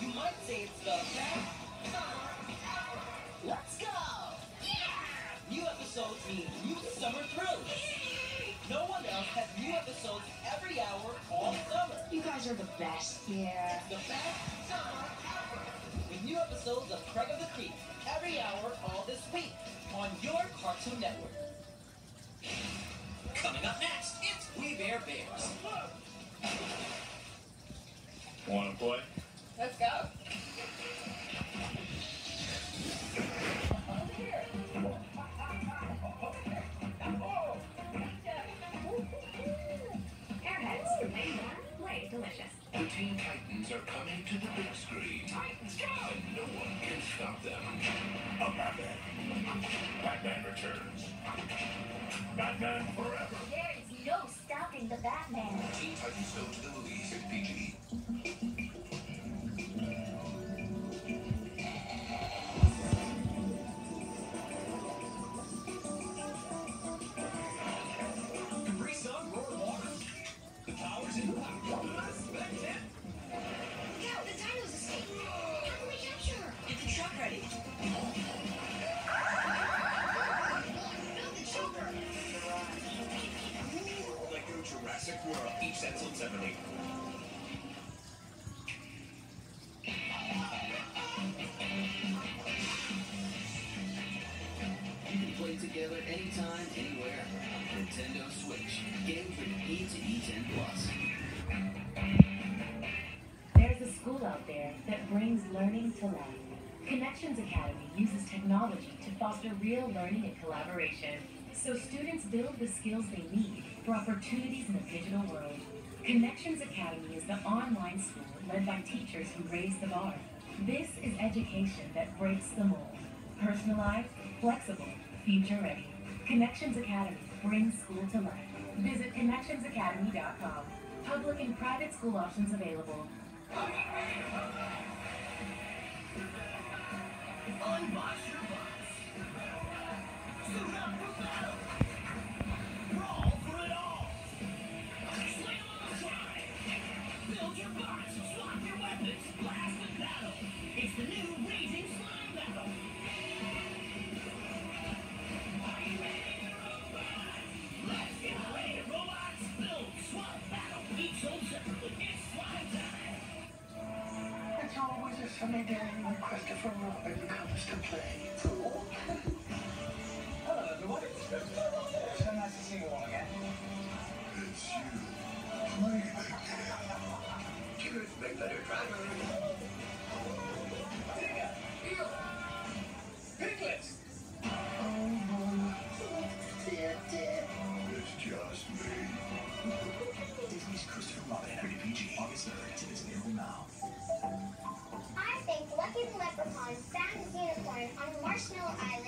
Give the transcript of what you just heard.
You might say it's the best summer ever. Let's go! Yeah! New episodes mean new summer thrills. No one else has new episodes every hour all summer. You guys are the best. Yeah. The best summer ever. With new episodes of Craig of the Creek every hour all this week on your Cartoon Network. Coming up next, it's We Bare Bears. Want to play? Let's go. Airheads, play warm, play delicious. The Teen Titans are coming to the big screen. Titans go! And no one can stop them. I'm Batman. Batman returns. Batman forever. There is no stopping the Batman. Teen Titans Go to the Movies at PG. World. Each set sold. You can play together anytime, anywhere. Nintendo Switch. Games rated E to E10 plus. There's a school out there that brings learning to life. Connections Academy uses technology to foster real learning and collaboration so students build the skills they need for opportunities in the digital world. Connections Academy is the online school led by teachers who raise the bar. This is education that breaks the mold. Personalized, flexible, future ready. Connections Academy brings school to life. Visit connectionsacademy.com. Public and private school options available. It's always a sunny day when Christopher Robin comes to play. I think Lucky the Leprechaun found his unicorn on Marshmallow Island.